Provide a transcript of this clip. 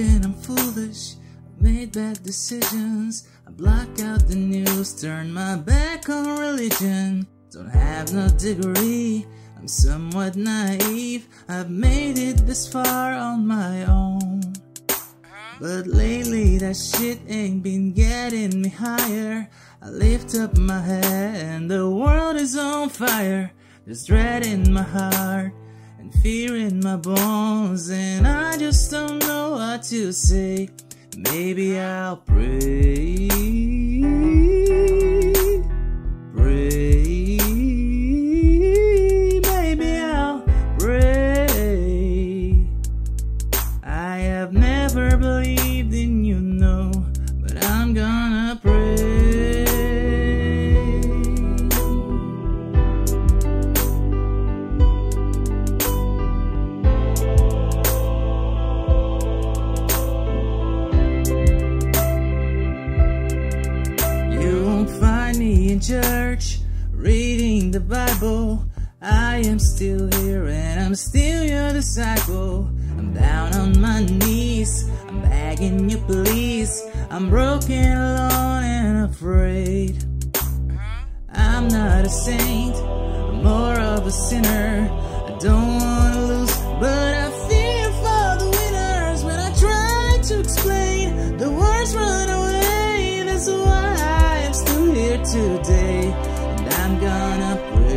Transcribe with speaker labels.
Speaker 1: I'm foolish. I've made bad decisions. I block out the news, turn my back on religion. Don't have no degree, I'm somewhat naive. I've made it this far on my own. But lately that shit ain't been getting me higher. I lift up my head and the world is on fire. There's dread in my heart and fear in my bones, and I just don't know what to say. Maybe I'll pray. In church reading the Bible. I am still here and I'm still your disciple. I'm down on my knees, I'm begging you please. I'm broken, alone, and afraid. I'm not a saint, I'm more of a sinner. I don't wanna today, and I'm gonna pray.